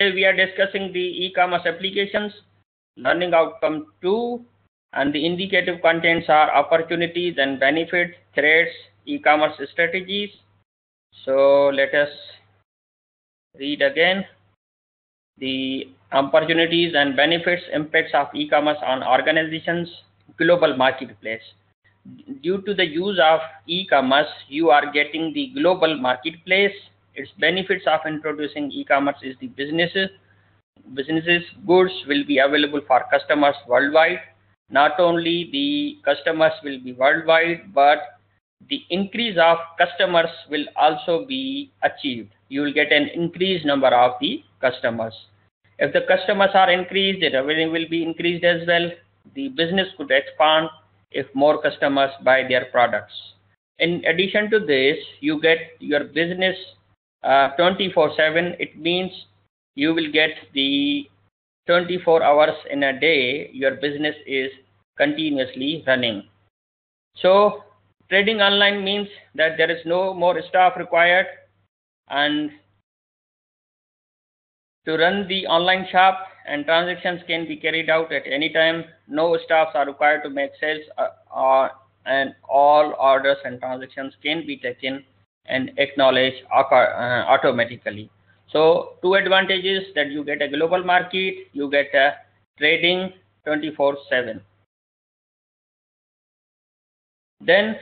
Today we are discussing the e-commerce applications, learning outcome 2, and the indicative contents are opportunities and benefits, threats, e-commerce strategies. So let us read again. The opportunities and benefits impacts of e-commerce on organizations global marketplace. Due to the use of e-commerce you are getting the global marketplace its benefits of introducing e-commerce is the businesses businesses goods will be available for customers worldwide. Not only the customers will be worldwide but the increase of customers will also be achieved. You will get an increased number of the customers. If the customers are increased the revenue will be increased as well. The business could expand if more customers buy their products. In addition to this, you get your business 24/7. It means you will get the 24 hours in a day your business is continuously running. So trading online means that there is no more staff required and to run the online shop and transactions can be carried out at any time. No staffs are required to make sales uh, uh, and all orders and transactions can be taken and acknowledged uh, automatically. So two advantages that you get a global market, you get a trading 24-7. Then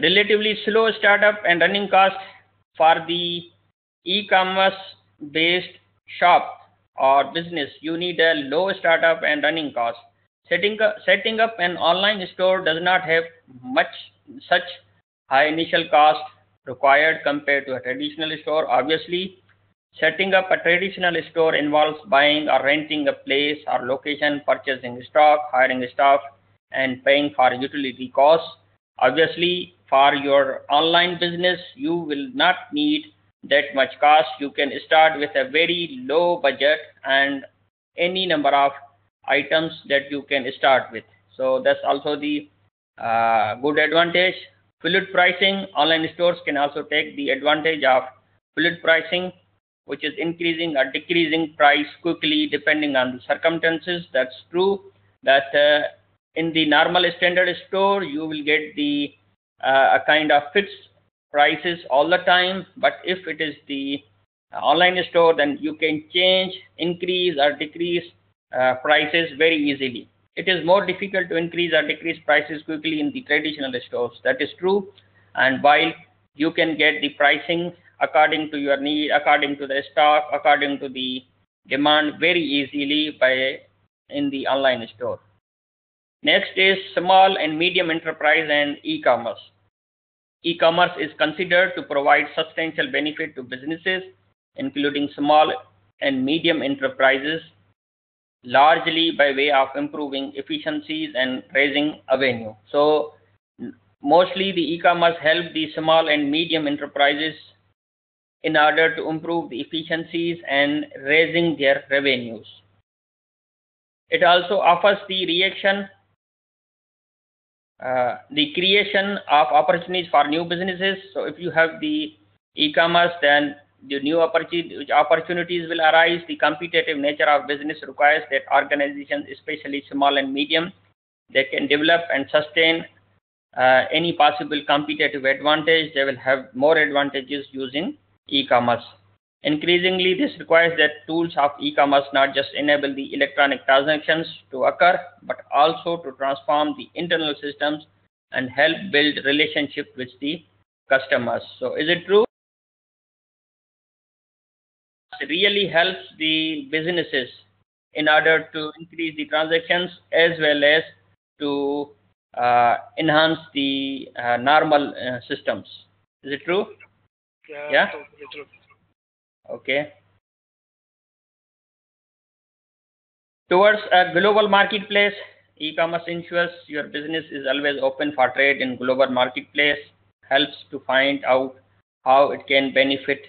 relatively slow startup and running cost for the e-commerce based shop or business you need a low startup and running cost setting up, setting up an online store does not have much such high initial cost required compared to a traditional store. Obviously setting up a traditional store involves buying or renting a place or location purchasing stock hiring staff and paying for utility costs. Obviously for your online business you will not need that much cost. You can start with a very low budget and any number of items that you can start with. So that's also the uh, good advantage. Fluid pricing online stores can also take the advantage of fluid pricing which is increasing or decreasing price quickly depending on the circumstances. That's true that uh, in the normal standard store you will get the uh, a kind of fixed prices all the time. But if it is the online store then you can change increase or decrease Uh, prices very easily. It is more difficult to increase or decrease prices quickly in the traditional stores. That is true. And while you can get the pricing according to your need according to the stock according to the demand very easily by in the online store. Next is small and medium enterprise and e-commerce. E-commerce is considered to provide substantial benefit to businesses, including small and medium enterprises, largely by way of improving efficiencies and raising revenue. So mostly the e-commerce help the small and medium enterprises in order to improve the efficiencies and raising their revenues. It also offers the reaction uh, the creation of opportunities for new businesses. So if you have the e-commerce, then the new opportunities will arise. The competitive nature of business requires that organizations, especially small and medium, they can develop and sustain uh, any possible competitive advantage. They will have more advantages using e-commerce. Increasingly, this requires that tools of e-commerce not just enable the electronic transactions to occur, but also to transform the internal systems and help build relationship with the customers. So is it true? Really helps the businesses in order to increase the transactions as well as to uh, enhance the uh, normal uh, systems. Is it true? Yeah, yeah? totally true. Okay. Towards a global marketplace, e-commerce ensures your business is always open for trade in global marketplace, helps to find out how it can benefit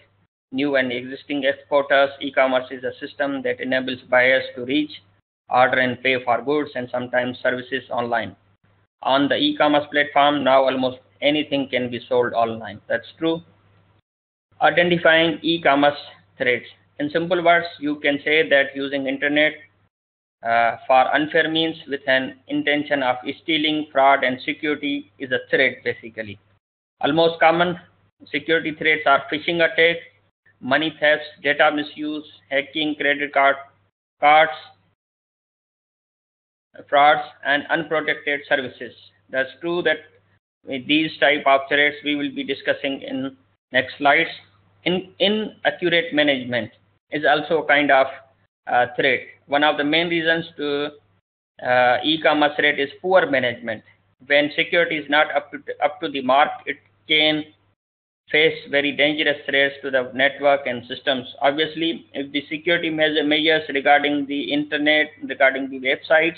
new and existing exporters. E-commerce is a system that enables buyers to reach, order and pay for goods and sometimes services online. On the e-commerce platform, now almost anything can be sold online. That's true. identifying e-commerce threats. In simple words, you can say that using internet uh, for unfair means with an intention of stealing, fraud, and security is a threat basically. Almost common security threats are phishing attacks, money thefts, data misuse, hacking, credit card cards, frauds, and unprotected services. That's true that these type of threats we will be discussing in next slides. In inaccurate management is also a kind of uh, threat. One of the main reasons to uh, e-commerce threat is poor management. When security is not up to, up to the mark, it can face very dangerous threats to the network and systems. Obviously, if the security measures regarding the internet, regarding the websites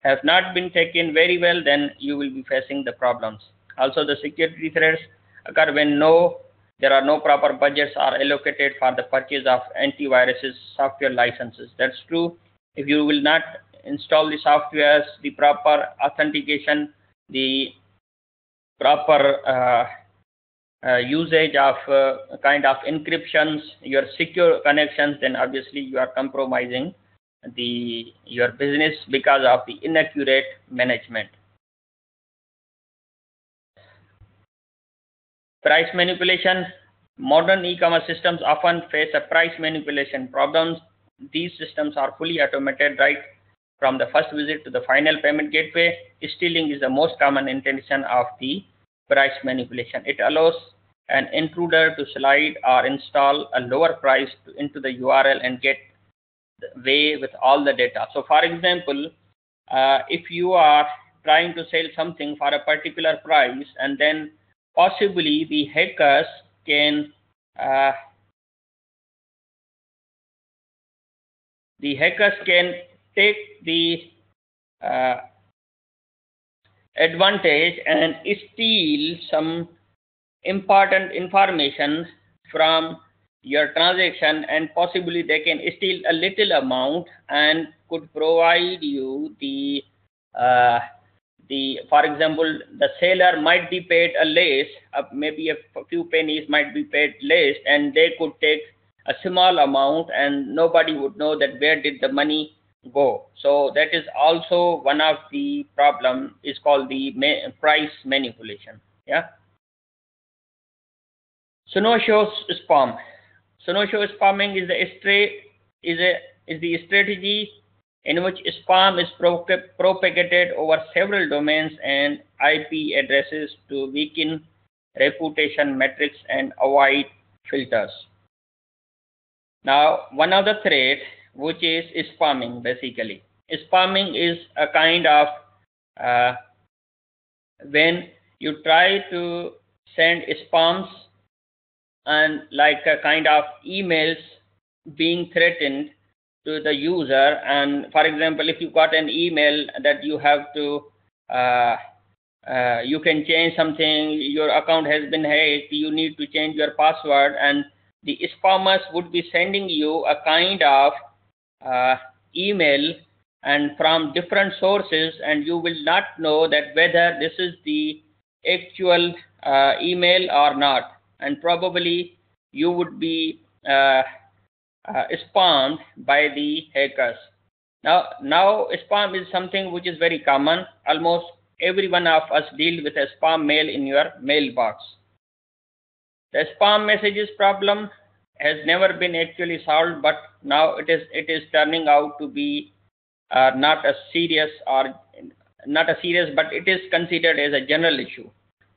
have not been taken very well, then you will be facing the problems. Also, the security threats occur when no there are no proper budgets are allocated for the purchase of antiviruses software licenses. That's true. If you will not install the softwares, the proper authentication, the proper uh, usage of uh, kind of encryptions, your secure connections, then obviously you are compromising the your business because of the inaccurate management. Price manipulation. Modern e-commerce systems often face a price manipulation problems. These systems are fully automated right from the first visit to the final payment gateway. Stealing is the most common intention of the price manipulation. It allows an intruder to slide or install a lower price into the URL and get way with all the data. So for example, uh, if you are trying to sell something for a particular price and then possibly the hackers can uh, the hackers can take the uh, advantage and steal some important information from your transaction and possibly they can steal a little amount and could provide you the uh, the for example the seller might be paid a less uh, maybe a few pennies might be paid less and they could take a small amount and nobody would know that where did the money go so that is also one of the problem is called the price manipulation. Yeah? Snowshoe spamming is the is a is the strategy in which spam is propagated over several domains and IP addresses to weaken reputation metrics and avoid filters. Now, one other threat which is spamming basically. Spamming is a kind of uh, when you try to send spams and like a kind of emails being threatened to the user and for example if you got an email that you have to uh, uh, you can change something your account has been hacked you need to change your password and the spammers would be sending you a kind of uh, email and from different sources and you will not know that whether this is the actual uh, email or not and probably you would be uh, uh, spammed by the hackers. Now, now spam is something which is very common. Almost every one of us deal with a spam mail in your mailbox. The spam messages problem has never been actually solved, but now it is it is turning out to be uh, not a serious or not a serious, but it is considered as a general issue.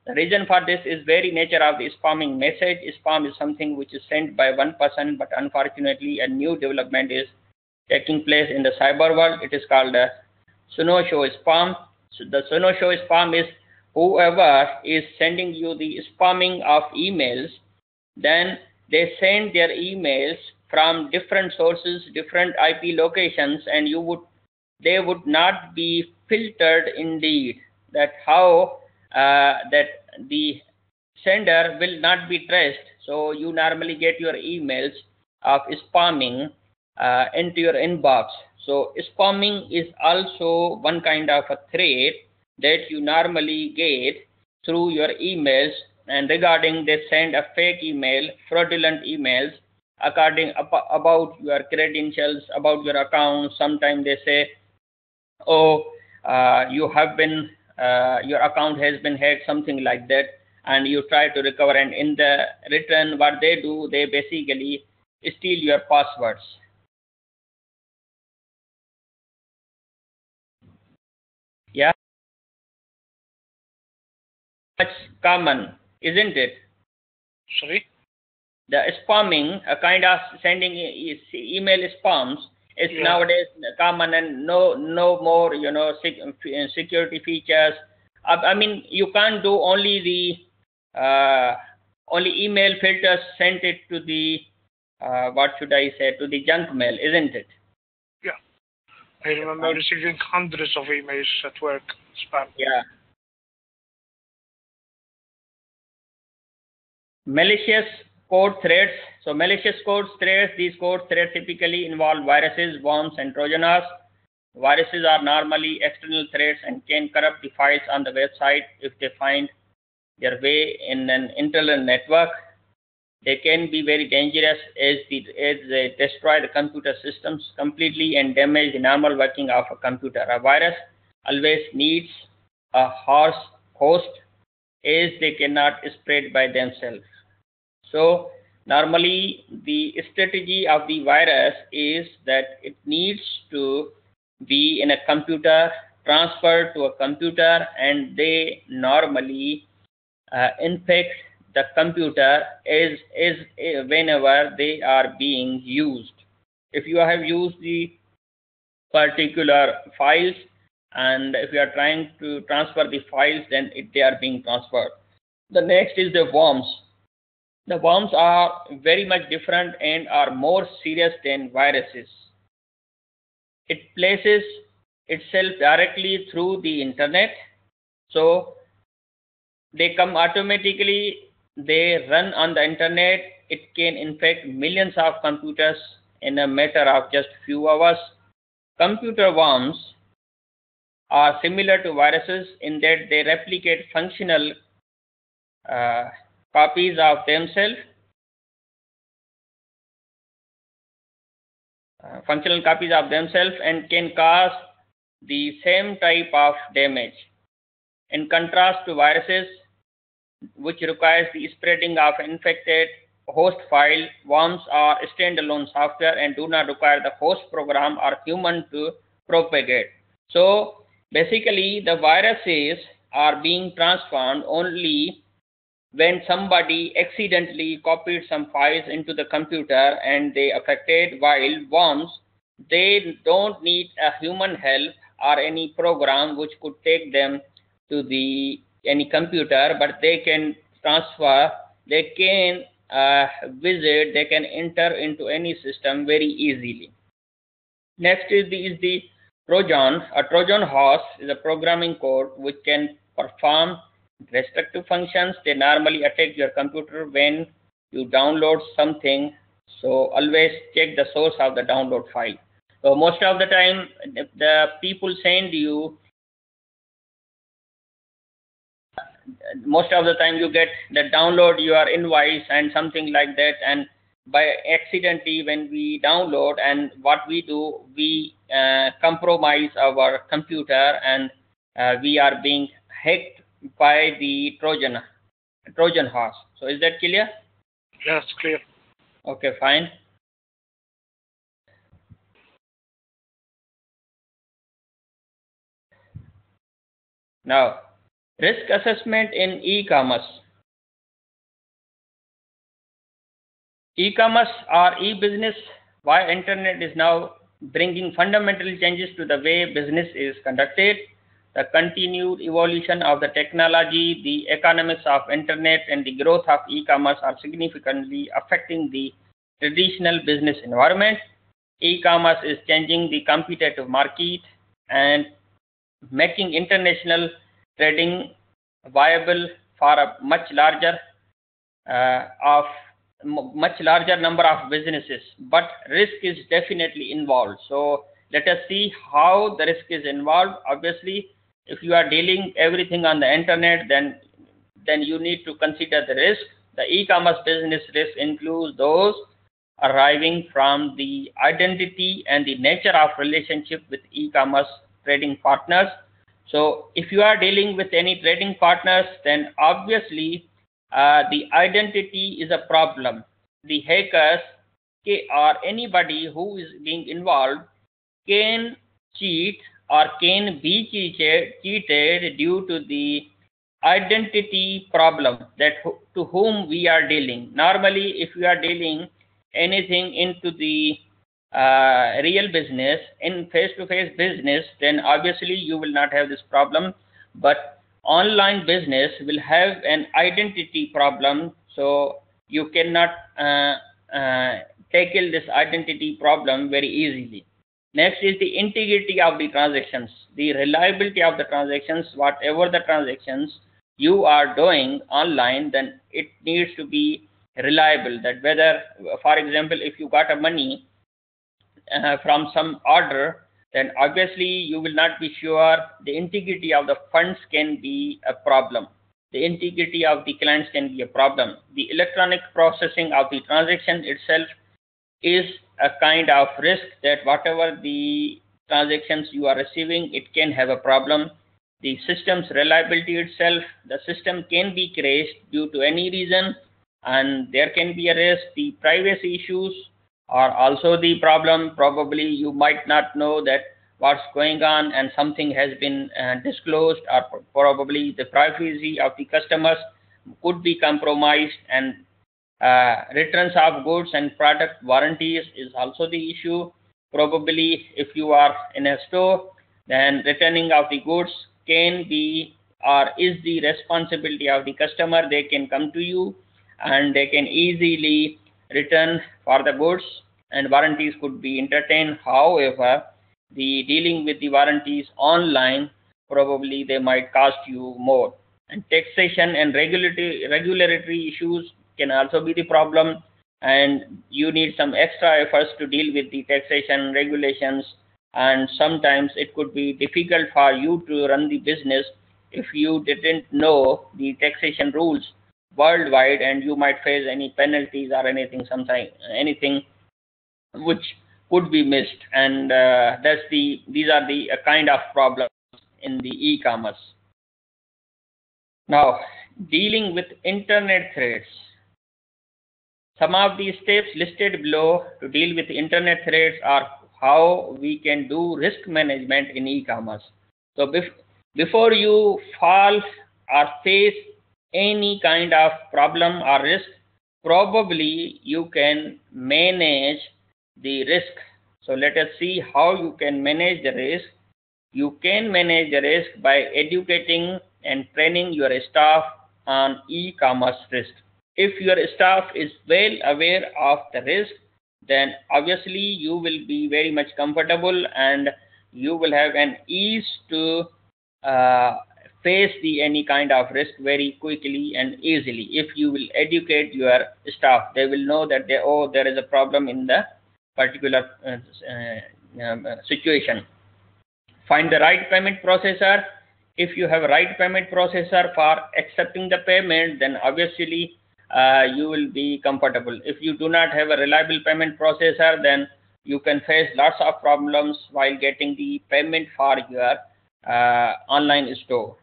The reason for this is very nature of the spamming message. Spam is something which is sent by one person, but unfortunately a new development is taking place in the cyber world. It is called a Snowshoe spam. So the Snowshoe spam is whoever is sending you the spamming of emails, then they send their emails from different sources, different IP locations, and you would they would not be filtered indeed. That how uh, that the sender will not be traced. So you normally get your emails of spamming uh, into your inbox. So spamming is also one kind of a threat that you normally get through your emails and regarding they send a fake email, fraudulent emails according about your credentials, about your account. Sometimes they say, oh, uh, you have been, uh, your account has been hacked, something like that, and you try to recover. And in the return, what they do, they basically steal your passwords. Yeah. Much common, isn't it? Sorry? The spamming, a kind of sending email spams is yeah. nowadays common and no no more you know security features. I mean you can't do only the uh, only email filters sent it to the uh, what should I say to the junk mail, isn't it? Yeah, I remember receiving hundreds of emails at work spam. Yeah. Malicious code threats. So malicious code threats, these code threats typically involve viruses, worms, and trojans. Viruses are normally external threats and can corrupt the files on the website if they find their way in an internal network. They can be very dangerous as, the, as they destroy the computer systems completely and damage the normal working of a computer. A virus always needs a host, as they cannot spread by themselves. So normally the strategy of the virus is that it needs to be in a computer, transferred to a computer, and they normally uh, infect the computer is is uh, whenever they are being used. If you have used the particular files and if you are trying to transfer the files, then it, they are being transferred. The next is the worms. The worms are very much different and are more serious than viruses. It places itself directly through the internet. So they come automatically, they run on the internet. It can infect millions of computers in a matter of just few hours. Computer worms are similar to viruses in that they replicate functional uh, copies of themselves uh, functional copies of themselves and can cause the same type of damage. In contrast to viruses, which requires the spreading of infected host file, worms are standalone software and do not require the host program or human to propagate. So basically the viruses are being transformed only when somebody accidentally copied some files into the computer and they affected while worms they don't need a human help or any program which could take them to the any computer but they can transfer they can uh, visit they can enter into any system very easily. Next is the, is the trojan a trojan horse is a programming code which can perform destructive functions. They normally attack your computer when you download something. So always check the source of the download file. So most of the time the people send you most of the time you get the download your invoice and something like that and by accidentally when we download and what we do we uh, compromise our computer and uh, we are being hacked by the Trojan Trojan horse. So is that clear? Yes, clear. Okay, fine. Now, risk assessment in e-commerce. E-commerce or e-business, why internet is now bringing fundamental changes to the way business is conducted the continued evolution of the technology, the economics of internet, and the growth of e-commerce are significantly affecting the traditional business environment. E-commerce is changing the competitive market and making international trading viable for a much larger uh, of much larger number of businesses but risk is definitely involved so let us see how the risk is involved obviously if you are dealing everything on the internet then then you need to consider the risk. The e-commerce business risk includes those arriving from the identity and the nature of relationship with e-commerce trading partners. So if you are dealing with any trading partners, then obviously uh, the identity is a problem. The hackers or anybody who is being involved can cheat or can be cheated, due to the identity problem that to whom we are dealing. Normally, if we are dealing anything into the uh, real business in face-to-face -face business, then obviously you will not have this problem. But online business will have an identity problem, so you cannot uh, uh, tackle this identity problem very easily. Next is the integrity of the transactions, the reliability of the transactions, whatever the transactions you are doing online, then it needs to be reliable. That whether, for example, if you got a money uh, from some order, then obviously you will not be sure the integrity of the funds can be a problem. The integrity of the clients can be a problem. The electronic processing of the transaction itself is a kind of risk that whatever the transactions you are receiving, it can have a problem. The system's reliability itself, the system can be crashed due to any reason and there can be a risk. The privacy issues are also the problem. Probably you might not know that what's going on and something has been uh, disclosed or probably the privacy of the customers could be compromised and uh, returns of goods and product warranties is also the issue. Probably if you are in a store, then returning of the goods can be or is the responsibility of the customer. They can come to you and they can easily return for the goods and warranties could be entertained. However, the dealing with the warranties online, probably they might cost you more. And taxation and regulatory, regulatory issues can also be the problem and you need some extra efforts to deal with the taxation regulations and sometimes it could be difficult for you to run the business if you didn't know the taxation rules worldwide and you might face any penalties or anything sometime anything which could be missed. And uh, that's the these are the uh, kind of problems in the e-commerce. Now dealing with internet threats. Some of the steps listed below to deal with internet threats are how we can do risk management in e-commerce. So bef before you fall or face any kind of problem or risk, probably you can manage the risk. So let us see how you can manage the risk. You can manage the risk by educating and training your staff on e-commerce risk if your staff is well aware of the risk, then obviously you will be very much comfortable and you will have an ease to uh, face the any kind of risk very quickly and easily. If you will educate your staff, they will know that they, oh there is a problem in the particular uh, uh, um, situation. Find the right payment processor. If you have a right payment processor for accepting the payment, then obviously uh, you will be comfortable. If you do not have a reliable payment processor, then you can face lots of problems while getting the payment for your uh, online store.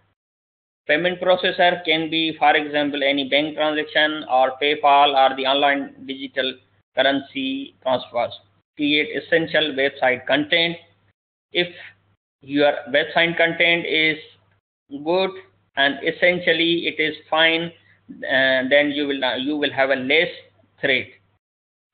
Payment processor can be, for example, any bank transaction or PayPal or the online digital currency transfers. Create essential website content. If your website content is good and essentially it is fine and then you will uh, you will have a less threat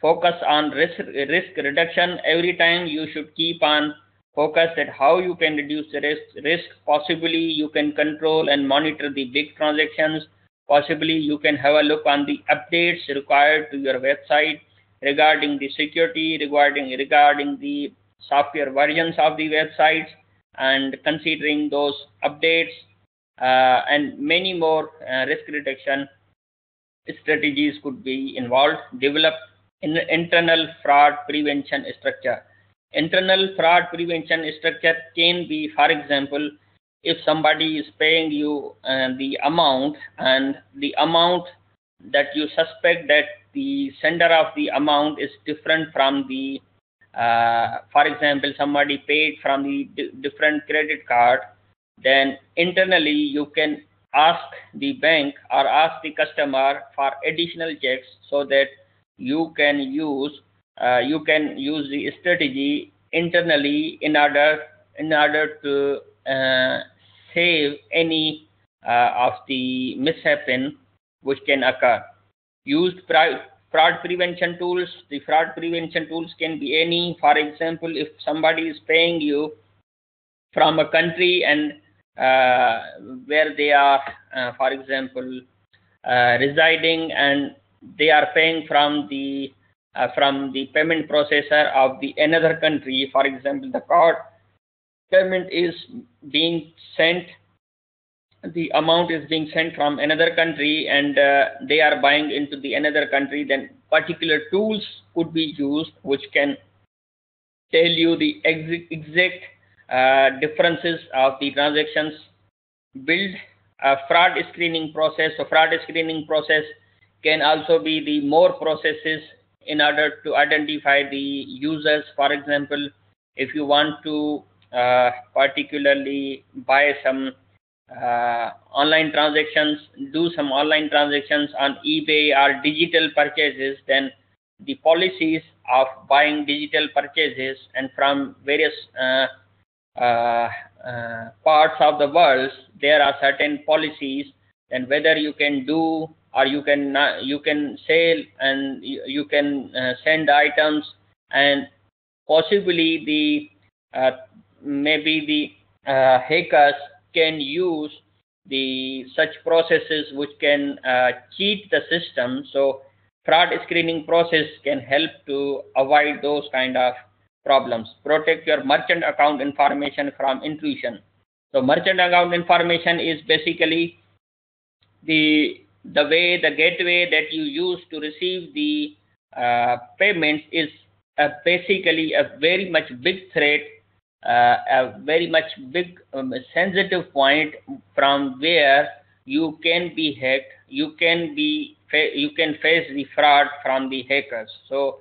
focus on risk risk reduction every time you should keep on focus at how you can reduce the risk risk possibly you can control and monitor the big transactions possibly you can have a look on the updates required to your website regarding the security regarding regarding the software versions of the websites and considering those updates uh, and many more uh, risk reduction strategies could be involved. Develop an internal fraud prevention structure. Internal fraud prevention structure can be, for example, if somebody is paying you uh, the amount and the amount that you suspect that the sender of the amount is different from the uh, for example somebody paid from the different credit card then internally you can ask the bank or ask the customer for additional checks so that you can use you can use the strategy internally in order in order to uh, save any uh, of the mishappen which can occur. Used fraud prevention tools. The fraud prevention tools can be any. For example, if somebody is paying you from a country and uh, where they are, uh, for example, uh, residing and they are paying from the uh, from the payment processor of the another country. For example, the card payment is being sent the amount is being sent from another country and uh, they are buying into the another country then particular tools could be used which can tell you the exact uh, differences of the transactions build a fraud screening process so fraud screening process can also be the more processes in order to identify the users. For example if you want to uh, particularly buy some uh, online transactions, do some online transactions on eBay or digital purchases, then the policies of buying digital purchases and from various uh, uh, uh, parts of the world, there are certain policies and whether you can do or you can you can sell and you, can uh, send items and possibly the uh, maybe the uh, hackers can use the such processes which can uh, cheat the system. So fraud screening process can help to avoid those kind of problems. Protect your merchant account information from intrusion. So merchant account information is basically the the way the gateway that you use to receive the uh, payments is uh, basically a very much big threat uh, a very much big um, sensitive point from where you can be hacked you can be you can face the fraud from the hackers. So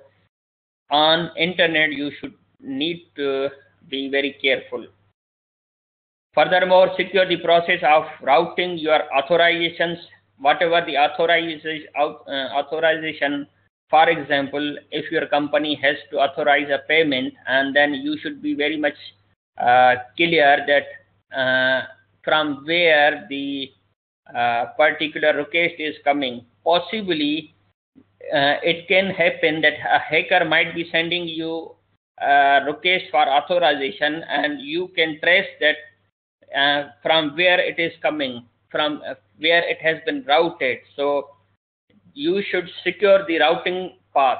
on internet you should need to be very careful. Furthermore secure the process of routing your authorizations whatever the authorization uh, for example, if your company has to authorize a payment and then you should be very much uh, clear that uh, from where the particular request is coming. Possibly, it can happen that a hacker might be sending you a request for authorization and you can trace that from where it is coming, from uh, where it has been routed. So you should secure the routing path,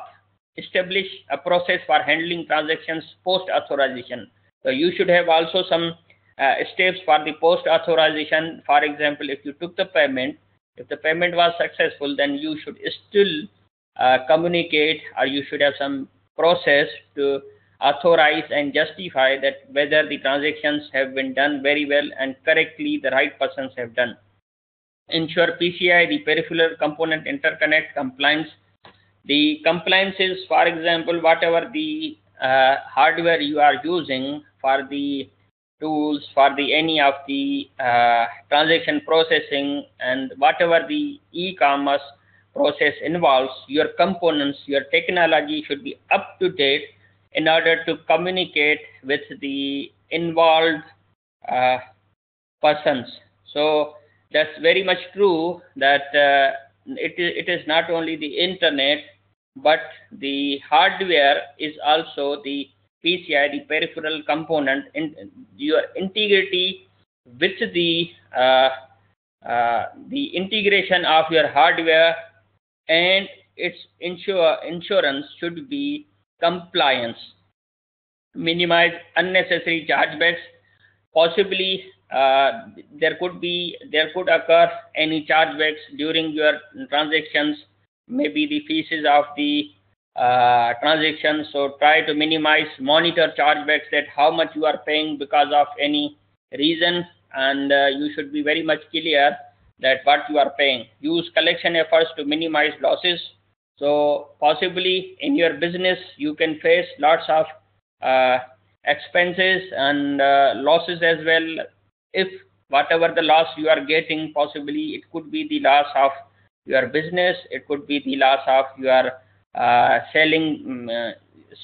establish a process for handling transactions post authorization. So you should have also some uh, steps for the post authorization. For example, if you took the payment, if the payment was successful, then you should still uh, communicate or you should have some process to authorize and justify that whether the transactions have been done very well and correctly the right persons have done ensure PCI, the peripheral component interconnect compliance. The compliance is, for example, whatever the uh, hardware you are using for the tools, for the any of the uh, transaction processing and whatever the e-commerce process involves, your components, your technology should be up to date in order to communicate with the involved uh, persons. So that's very much true that uh, it, is, it is not only the internet, but the hardware is also the PCI, the peripheral component, in your integrity with the uh, uh, the integration of your hardware and its insure, insurance should be compliance. Minimize unnecessary chargebacks. Possibly there could be there could occur any chargebacks during your transactions maybe the fees of the uh, transactions so try to minimize monitor chargebacks that how much you are paying because of any reason and uh, you should be very much clear that what you are paying. Use collection efforts to minimize losses. So possibly in your business you can face lots of uh, expenses and uh, losses as well. If whatever the loss you are getting, possibly it could be the loss of your business, it could be the loss of your uh, selling um,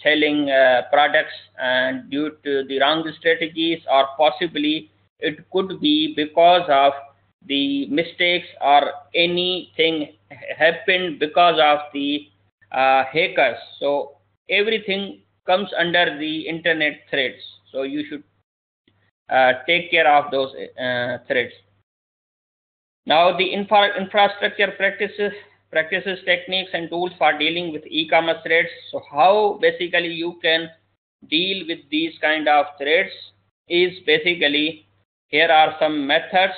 selling uh, products and due to the wrong strategies or possibly it could be because of the mistakes or anything happened because of the uh, hackers. So everything comes under the internet threats so you should take care of those uh, threats now the infra infrastructure practices practices, techniques, and tools for dealing with e-commerce threats. So how basically you can deal with these kind of threats is basically here are some methods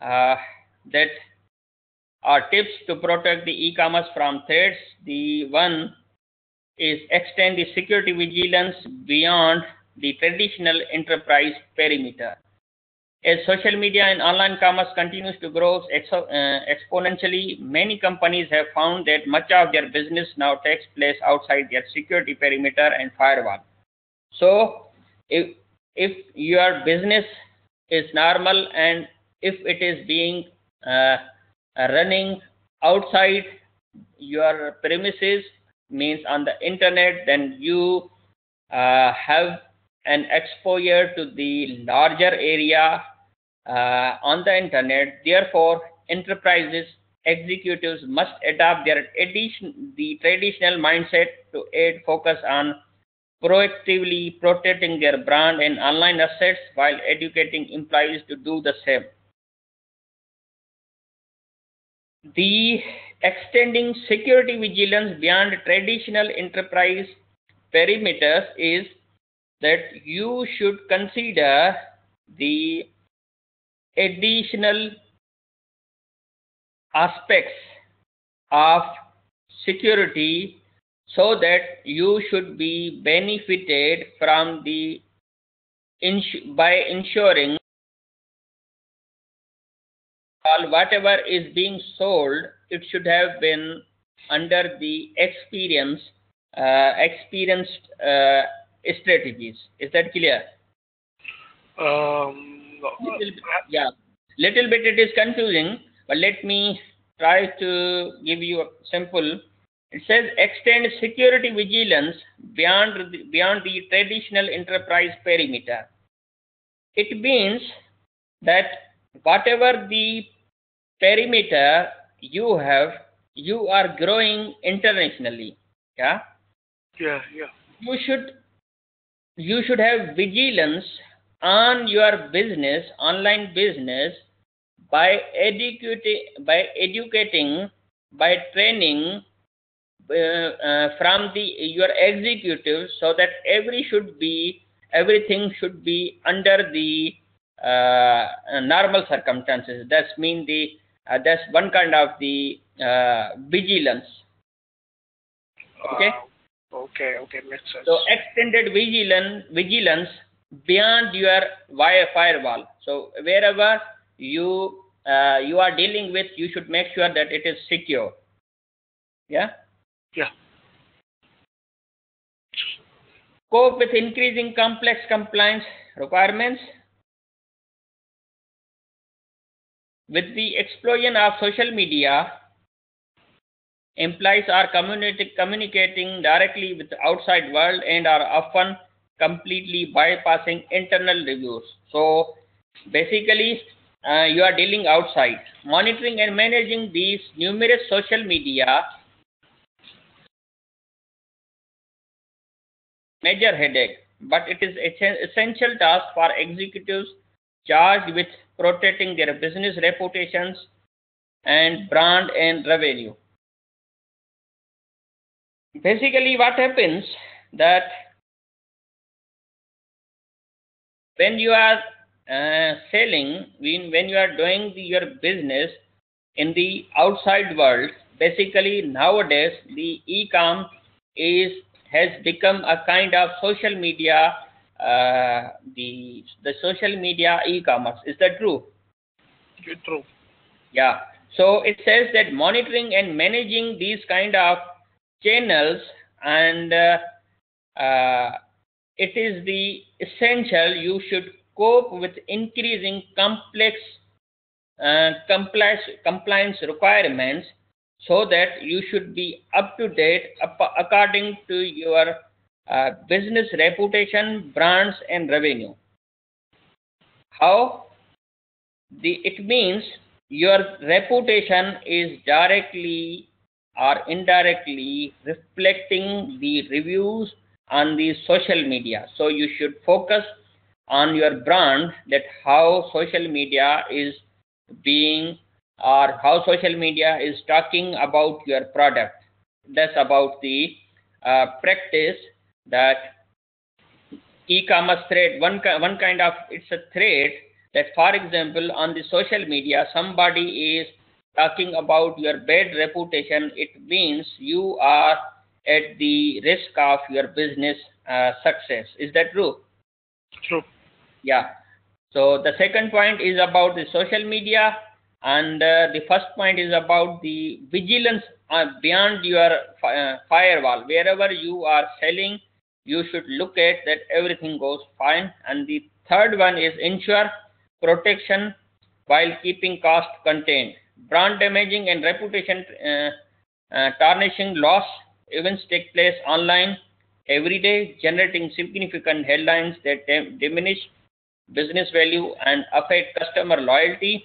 uh, that are tips to protect the e-commerce from threats. The one is extend the security vigilance beyond the traditional enterprise perimeter. As social media and online commerce continues to grow exo uh, exponentially, many companies have found that much of their business now takes place outside their security perimeter and firewall. So, if, if your business is normal and if it is being uh, running outside your premises, means on the internet, then you uh, have an exposure to the larger area uh, on the internet. Therefore, enterprises executives must adopt their addition, the traditional mindset to aid focus on proactively protecting their brand and online assets while educating employees to do the same. The extending security vigilance beyond traditional enterprise perimeters is that you should consider the additional aspects of security so that you should be benefited from the by ensuring all whatever is being sold it should have been under the experience uh, experienced uh, strategies is that clear um little yeah, little bit it is confusing, but let me try to give you a simple. It says extend security vigilance beyond the, beyond the traditional enterprise perimeter. It means that whatever the perimeter you have, you are growing internationally. Yeah. Yeah. Yeah. You should you should have vigilance on your business, online business, by educating, by educating, by training uh, uh, from the your executives, so that every should be everything should be under the uh, normal circumstances. That's mean the uh, that's one kind of the uh, vigilance. Okay. Okay. Okay. Makes sense. So extended vigilance vigilance beyond your wire firewall. So wherever you uh, you are dealing with, you should make sure that it is secure. Yeah. Yeah. Cope with increasing complex compliance requirements. With the explosion of social media, employees are communicating directly with the outside world and are often completely bypassing internal reviews. So basically, uh, you are dealing outside. Monitoring and managing these numerous social media major headache, but it is an essential task for executives charged with protecting their business reputations and brand and revenue. Basically, what happens that when you are uh, selling, when, when you are doing the, your business in the outside world, basically nowadays the e-com is has become a kind of social media uh, the the social media e-commerce. Is that true? True. Yeah. So it says that monitoring and managing these kind of channels and uh, uh, it is the essential you should cope with increasing complex uh, compliance, compliance requirements so that you should be up to date according to your uh, business reputation, brands, and revenue. How? The, it means your reputation is directly or indirectly reflecting the reviews on the social media. So you should focus on your brand that how social media is being or how social media is talking about your product. That's about the uh, practice that e-commerce thread, one, one kind of, it's a thread that for example on the social media somebody is talking about your bad reputation, it means you are at the risk of your business uh, success. Is that true? True. Yeah. So the second point is about the social media and uh, the first point is about the vigilance uh, beyond your uh, firewall. Wherever you are selling, you should look at that everything goes fine. And the third one is ensure protection while keeping cost contained. Brand damaging and reputation uh, uh, tarnishing loss events take place online every day, generating significant headlines that diminish business value and affect customer loyalty.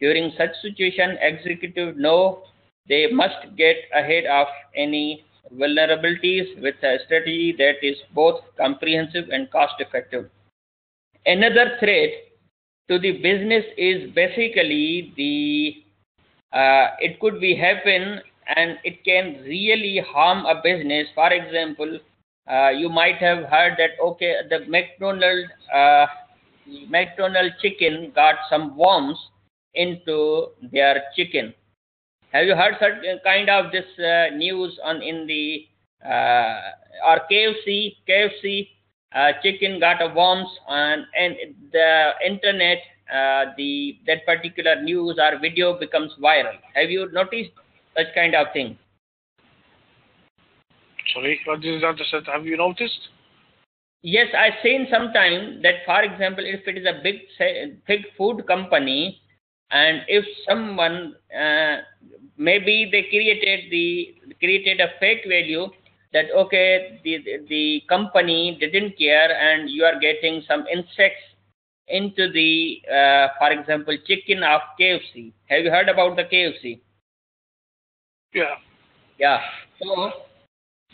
During such situation, executives know they must get ahead of any vulnerabilities with a strategy that is both comprehensive and cost effective. Another threat to the business is basically the it could be happen and it can really harm a business. For example uh, you might have heard that okay the mcdonald uh, mcdonald chicken got some worms into their chicken. Have you heard such kind of this uh, news on in the uh, or kfc kfc uh, chicken got a worms and, and the internet uh, the that particular news or video becomes viral. Have you noticed such kind of thing? Sorry, what did that? Have you noticed? Yes, I've seen sometime that, for example, if it is a big big food company, and if someone uh, maybe they created the created a fake value that okay the the company didn't care and you are getting some insects into the uh, for example chicken of KFC. Have you heard about the KFC? Yeah. Yeah. So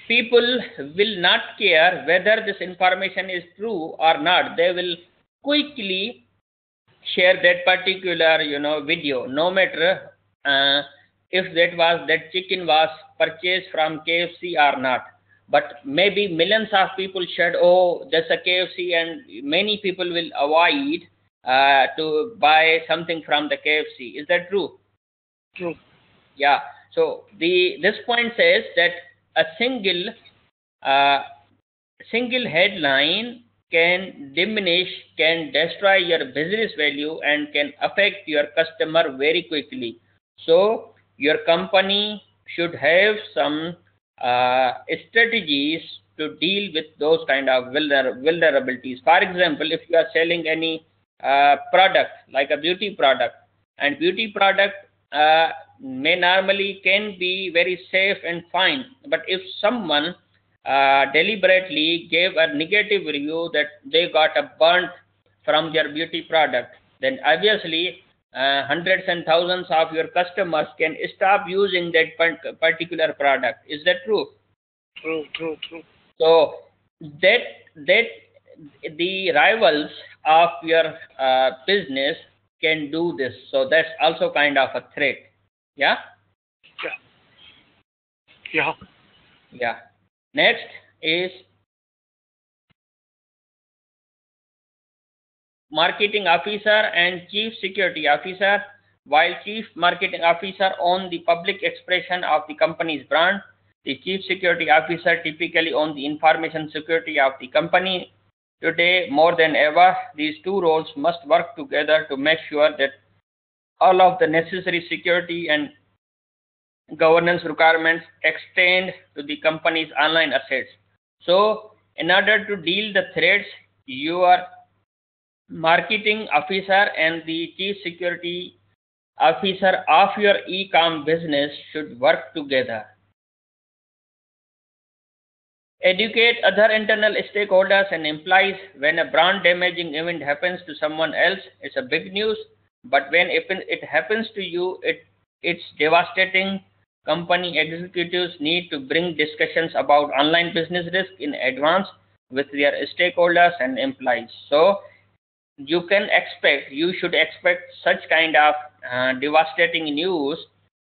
people will not care whether this information is true or not. They will quickly share that particular you know video no matter uh, if that was that chicken was purchased from KFC or not. But maybe millions of people said, oh, there's a KFC and many people will avoid uh, to buy something from the KFC. Is that true? True. Yeah. So the this point says that a single uh, single headline can diminish, can destroy your business value and can affect your customer very quickly. So your company should have some strategies to deal with those kind of vulnerabilities. For example, if you are selling any uh, product like a beauty product, and beauty product uh, may normally can be very safe and fine, but if someone uh, deliberately gave a negative review that they got a burnt from their beauty product, then obviously uh, hundreds and thousands of your customers can stop using that particular product. Is that true? True, true, true. So that that the rivals of your uh, business can do this. So that's also kind of a threat. Yeah. Yeah. Yeah. Yeah. Next is marketing officer and chief security officer while chief marketing officer own the public expression of the company's brand the chief security officer typically own the information security of the company Today, more than ever, these two roles must work together to make sure that all of the necessary security and governance requirements extend to the company's online assets. So, in order to deal the threats, your marketing officer and the chief security officer of your e-com business should work together. Educate other internal stakeholders and employees when a brand damaging event happens to someone else. It's a big news, but when it happens to you, it, it's devastating. Company executives need to bring discussions about online business risk in advance with their stakeholders and employees. So you can expect, you should expect such kind of uh, devastating news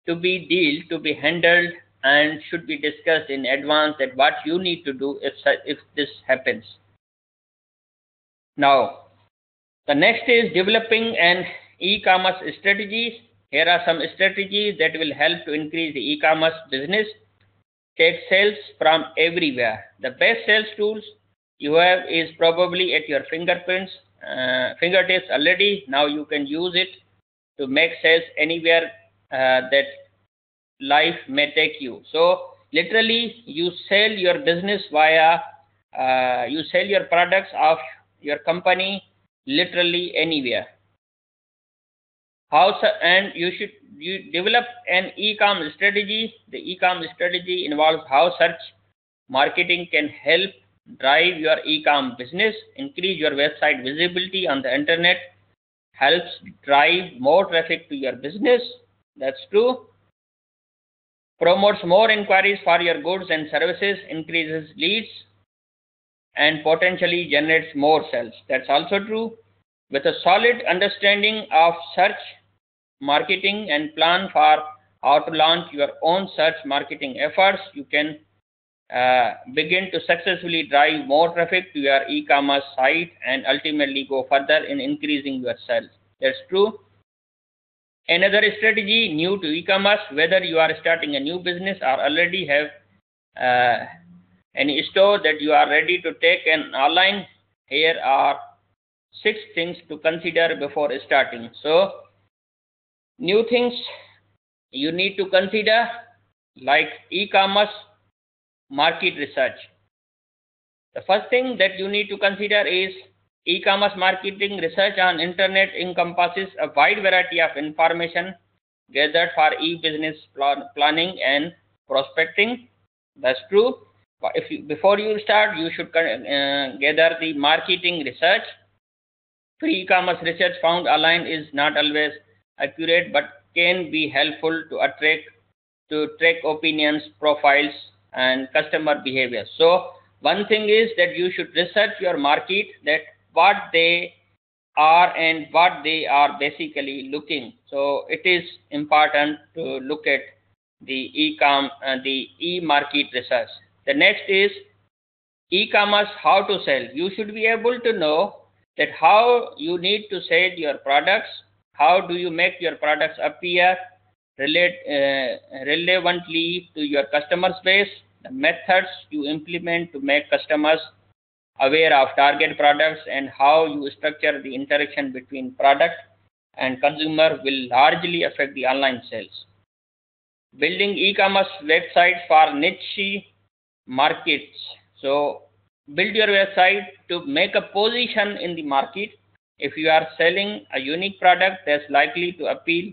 to be dealt, to be handled and should be discussed in advance that what you need to do if, if this happens. Now, the next is developing an e-commerce strategy. Here are some strategies that will help to increase the e-commerce business. Take sales from everywhere. The best sales tools you have is probably at your fingerprints, fingertips already. Now you can use it to make sales anywhere uh, that life may take you. So literally you sell your business via, uh, you sell your products of your company literally anywhere. How and you should you develop an e-com strategy. The e-com strategy involves how search marketing can help drive your e-com business, increase your website visibility on the internet, helps drive more traffic to your business. That's true promotes more inquiries for your goods and services, increases leads, and potentially generates more sales. That's also true. With a solid understanding of search marketing and plan for how to launch your own search marketing efforts, you can begin to successfully drive more traffic to your e-commerce site and ultimately go further in increasing your sales. That's true. Another strategy new to e-commerce, whether you are starting a new business or already have uh, any store that you are ready to take an online, here are six things to consider before starting. So, new things you need to consider like e-commerce market research. The first thing that you need to consider is E-commerce marketing research on internet encompasses a wide variety of information gathered for e-business plan planning and prospecting. That's true. But if you, before you start, you should uh, gather the marketing research. Free e-commerce research found online is not always accurate, but can be helpful to attract to track opinions, profiles, and customer behavior. So one thing is that you should research your market that what they are and what they are basically looking. So it is important to look at the e-com uh, the e-market research. The next is e-commerce how to sell. You should be able to know that how you need to sell your products, how do you make your products appear relate, uh, relevantly to your customer base, the methods you implement to make customers aware of target products and how you structure the interaction between product and consumer will largely affect the online sales. Building e-commerce websites for niche markets. So build your website to make a position in the market. If you are selling a unique product that's likely to appeal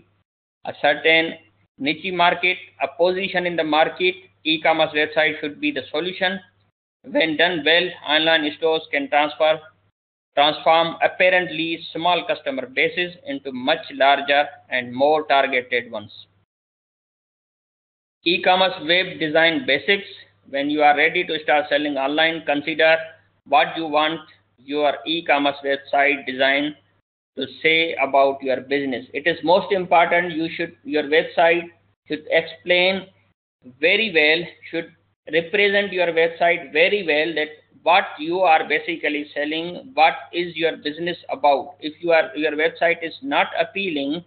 a certain niche market, a position in the market, e-commerce website should be the solution when done well, online stores can transfer, transform apparently small customer bases into much larger and more targeted ones. E-commerce web design basics. When you are ready to start selling online, consider what you want your e-commerce website design to say about your business. It is most important you should your website should explain very well, should represent your website very well that what you are basically selling what is your business about. If you are your website is not appealing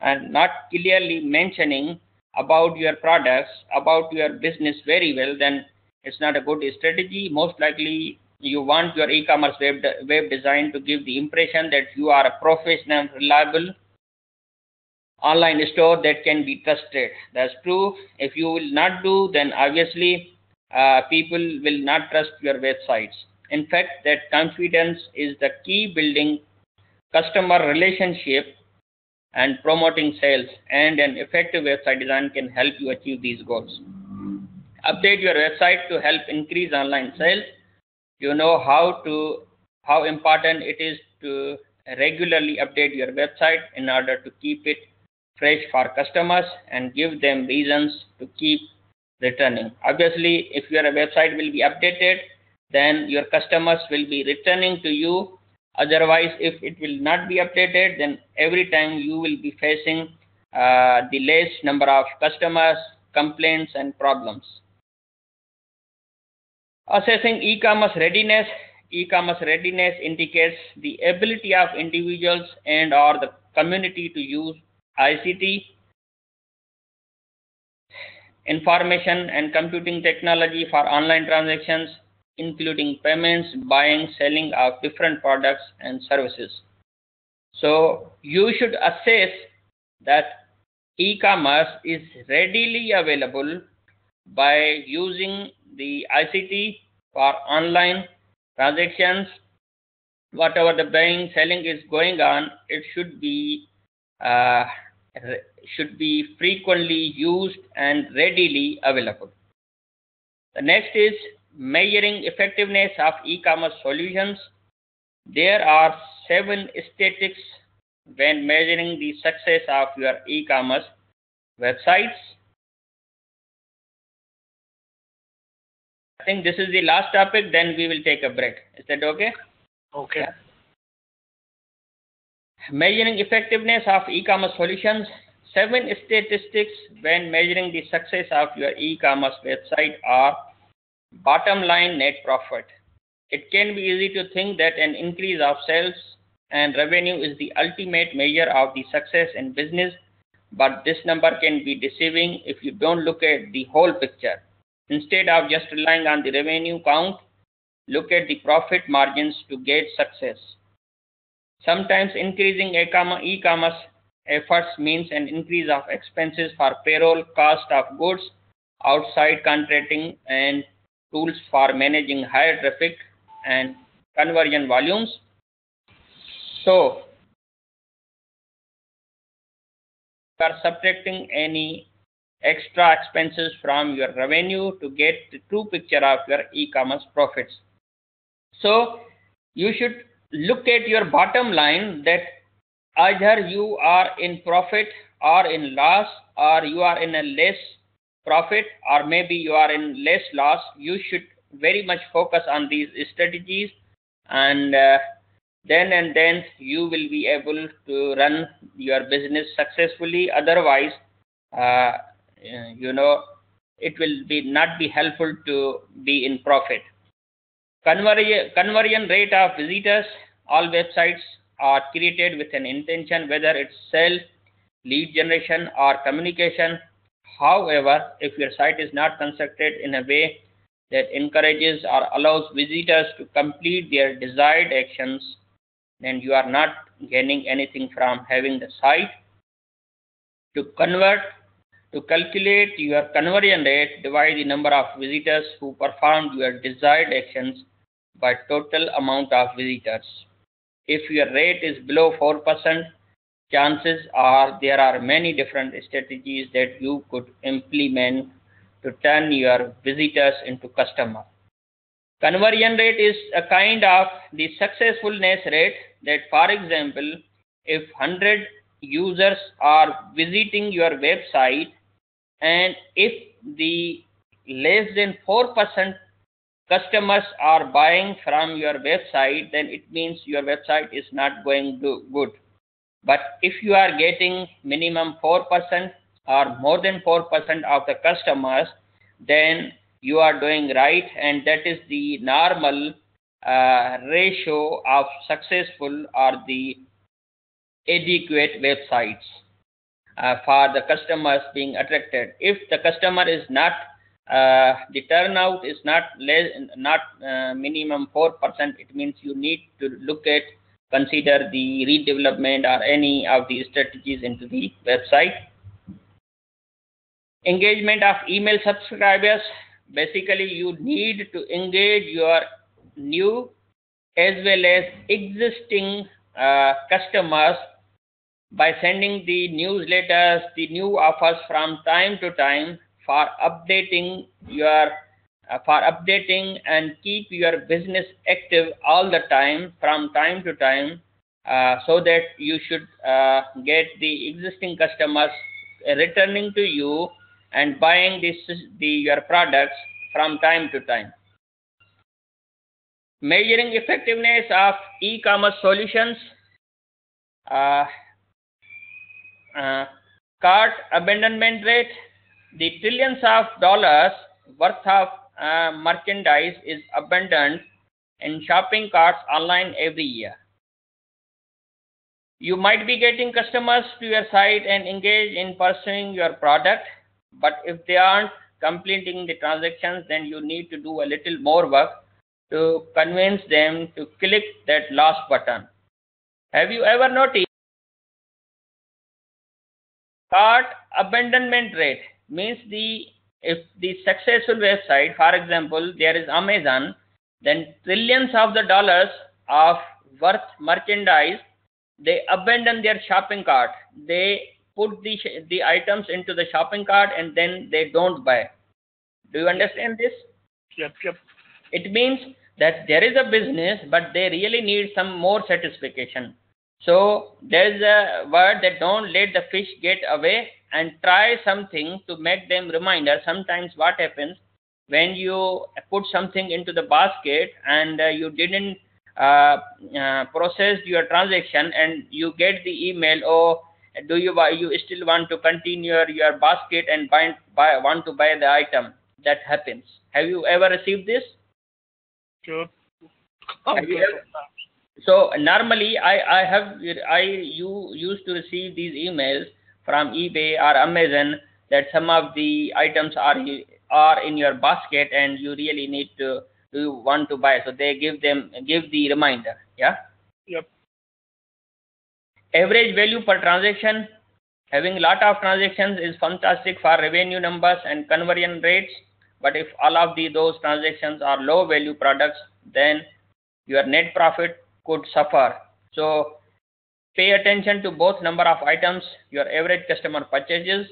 and not clearly mentioning about your products about your business very well then it's not a good strategy. Most likely you want your e-commerce web, web design to give the impression that you are a professional, reliable online store that can be trusted. That's true. If you will not do, then obviously uh, people will not trust your websites. In fact, that confidence is the key building customer relationship and promoting sales and an effective website design can help you achieve these goals. Update your website to help increase online sales. You know how to how important it is to regularly update your website in order to keep it fresh for customers and give them reasons to keep returning. Obviously, if your website will be updated, then your customers will be returning to you. Otherwise, if it will not be updated, then every time you will be facing uh, the less number of customers, complaints, and problems. Assessing e-commerce readiness. E-commerce readiness indicates the ability of individuals and or the community to use ICT, information and computing technology for online transactions, including payments, buying, selling of different products and services. So you should assess that e-commerce is readily available by using the ICT for online transactions. Whatever the buying, selling is going on, it should be uh, should be frequently used and readily available. The next is measuring effectiveness of e-commerce solutions. There are seven statistics when measuring the success of your e-commerce websites. I think this is the last topic, then we will take a break. Is that okay? Okay. Yeah. Measuring effectiveness of e-commerce solutions. Seven statistics when measuring the success of your e-commerce website are bottom line net profit. It can be easy to think that an increase of sales and revenue is the ultimate measure of the success in business, but this number can be deceiving if you don't look at the whole picture. Instead of just relying on the revenue count, look at the profit margins to gauge success. Sometimes increasing e-commerce efforts means an increase of expenses for payroll, cost of goods, outside contracting, and tools for managing higher traffic and conversion volumes. So, are subtracting any extra expenses from your revenue to get the true picture of your e-commerce profits. So, you should look at your bottom line that either you are in profit or in loss or you are in a less profit or maybe you are in less loss you should very much focus on these strategies and uh, then and then you will be able to run your business successfully. Otherwise uh, you know it will be not be helpful to be in profit conversion rate of visitors all websites are created with an intention whether it's sales lead generation or communication However, if your site is not constructed in a way that encourages or allows visitors to complete their desired actions, then you are not gaining anything from having the site. To convert, to calculate your conversion rate, divide the number of visitors who performed your desired actions by total amount of visitors. If your rate is below 4%, chances are there are many different strategies that you could implement to turn your visitors into customers. Conversion rate is a kind of the successfulness rate that for example, if 100 users are visiting your website and if the less than 4% customers are buying from your website, then it means your website is not going to good. But if you are getting minimum 4% or more than 4% of the customers, then you are doing right and that is the normal uh, ratio of successful or the adequate websites uh, for the customers being attracted. If the customer is not the turnout is not less, not uh, minimum 4%, it means you need to look at, consider the redevelopment or any of the strategies into the website. Engagement of email subscribers. Basically, you need to engage your new as well as existing uh, customers by sending the newsletters, the new offers from time to time for updating your uh, for updating and keep your business active all the time from time to time uh, so that you should uh, get the existing customers returning to you and buying this the your products from time to time. Measuring effectiveness of e-commerce solutions uh, uh, cart abandonment rate the trillions of dollars worth of uh, merchandise is abandoned in shopping carts online every year you might be getting customers to your site and engage in pursuing your product but if they aren't completing the transactions then you need to do a little more work to convince them to click that last button. Have you ever noticed cart abandonment rate means the if the successful website, for example, there is Amazon, then trillions of the dollars of worth merchandise, they abandon their shopping cart. They put the the items into the shopping cart and then they don't buy. Do you understand this? Yep, yep. It means that there is a business, but they really need some more satisfaction. So there's a word that don't let the fish get away and try something to make them reminder. Sometimes what happens when you put something into the basket and uh, you didn't uh, uh, process your transaction and you get the email, oh, do you you still want to continue your, your basket and buy, buy want to buy the item? That happens. Have you ever received this? Good. So normally I, I have I you used to receive these emails from eBay or Amazon that some of the items are are in your basket and you really need to you want to buy. So they give them give the reminder yeah? Yep. Average value per transaction. Having lot of transactions is fantastic for revenue numbers and conversion rates. But if all of the those transactions are low value products, then your net profit could suffer. So pay attention to both number of items your average customer purchases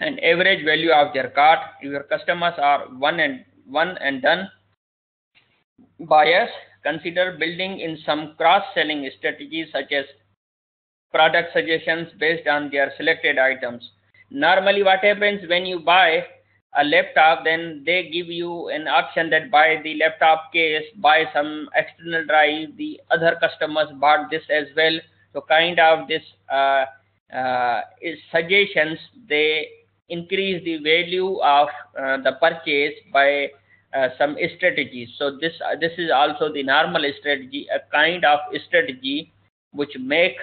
and average value of their cart. If your customers are one and one and done buyers, consider building in some cross-selling strategies such as product suggestions based on their selected items. Normally what happens when you buy a laptop, then they give you an option that buy the laptop case, buy some external drive. The other customers bought this as well. So kind of this uh, uh, suggestions, they increase the value of uh, the purchase by uh, some strategies. So this uh, this is also the normal strategy, a kind of strategy which make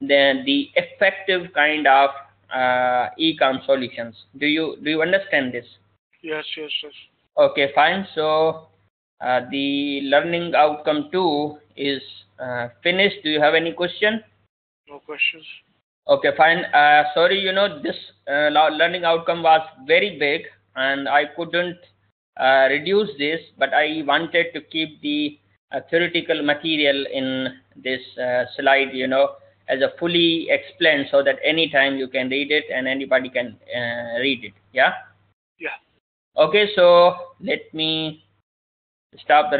the, the effective kind of uh, e-com solutions. Do you do you understand this? Yes, yes, yes. Okay, fine. So uh, the learning outcome two is uh, finished. Do you have any question? No questions. Okay, fine. Uh, sorry, you know this uh, learning outcome was very big, and I couldn't uh, reduce this, but I wanted to keep the uh, theoretical material in this slide. You know as a fully explained so that anytime you can read it and anybody can uh, read it yeah? Yeah. Okay so let me stop the